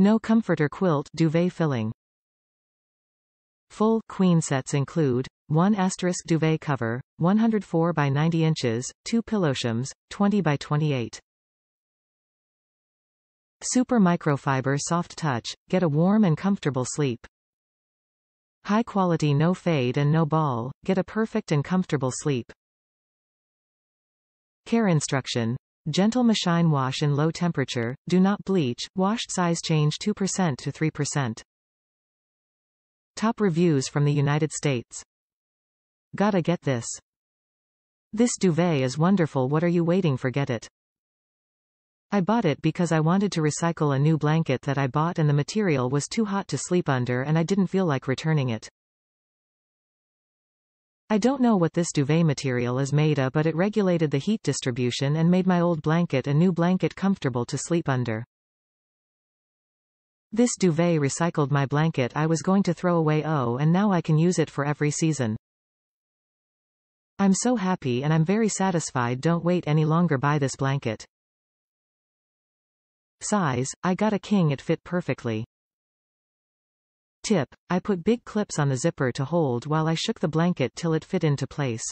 No comforter quilt duvet filling. Full queen sets include 1 asterisk duvet cover, 104 by 90 inches, 2 pillowshams, 20 by 28. Super microfiber soft touch, get a warm and comfortable sleep. High quality no fade and no ball, get a perfect and comfortable sleep. Care instruction. Gentle machine wash in low temperature, do not bleach, washed size change 2% to 3%. Top reviews from the United States. Gotta get this. This duvet is wonderful what are you waiting for get it. I bought it because I wanted to recycle a new blanket that I bought and the material was too hot to sleep under and I didn't feel like returning it. I don't know what this duvet material is made of but it regulated the heat distribution and made my old blanket a new blanket comfortable to sleep under. This duvet recycled my blanket I was going to throw away oh and now I can use it for every season. I'm so happy and I'm very satisfied don't wait any longer buy this blanket. Size, I got a king it fit perfectly. Tip, I put big clips on the zipper to hold while I shook the blanket till it fit into place.